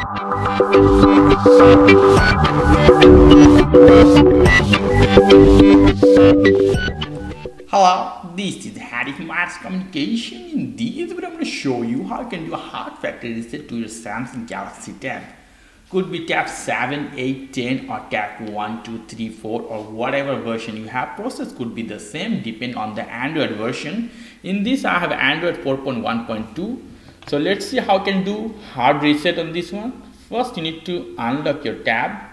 Hello, this is Harry Mass Communication. In this video, I'm going to show you how you can do a hard factory reset to your Samsung Galaxy Tab. Could be Tab 7, 8, 10 or Tab 1, 2, 3, 4 or whatever version you have. Process could be the same depend on the Android version. In this, I have Android 4.1.2. So let's see how can do hard reset on this one. First, you need to unlock your tab.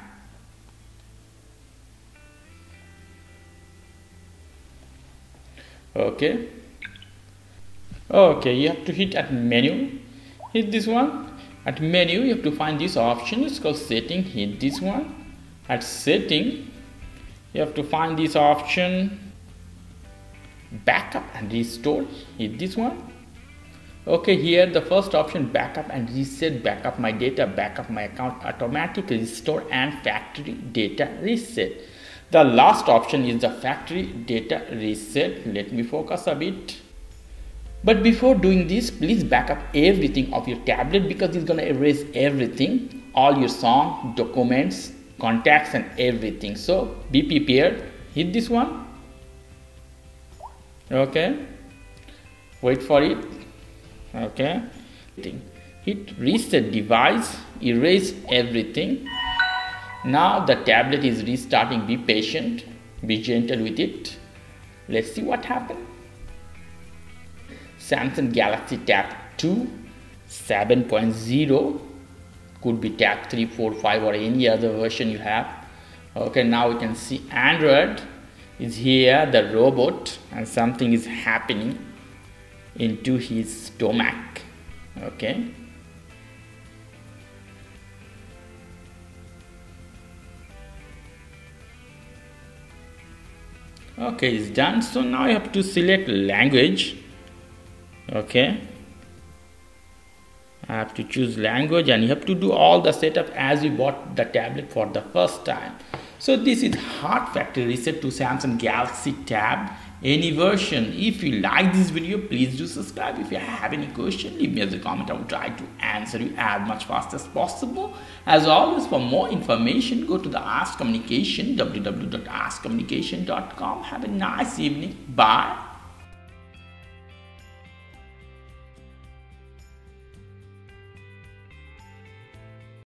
Okay. Okay you have to hit at menu. Hit this one. At menu you have to find this option. It's called setting. Hit this one. At setting you have to find this option. Backup and restore. Hit this one okay here the first option backup and reset backup my data backup my account automatic restore and factory data reset the last option is the factory data reset. Let me focus a bit. But before doing this, please backup everything of your tablet because it's gonna erase everything, all your song, documents, contacts and everything. So be prepared. Hit this one. Okay. Wait for it. Okay. Hit reset device, erase everything now the tablet is restarting. Be patient, be gentle with it. Let's see what happened. Samsung Galaxy Tab 2 7.0 could be Tab 3, 4, 5 or any other version you have. Okay, now we can see Android is here, the robot, and something is happening into his stomach. Okay. okay it's done so now you have to select language okay I have to choose language and you have to do all the setup as you bought the tablet for the first time so this is hard factory reset to Samsung Galaxy Tab any version. If you like this video, please do subscribe. If you have any question, leave me as a comment. I will try to answer you as much fast as possible. As always, for more information, go to the Aires Communication, www.airescomunication.com. Have a nice evening. Bye.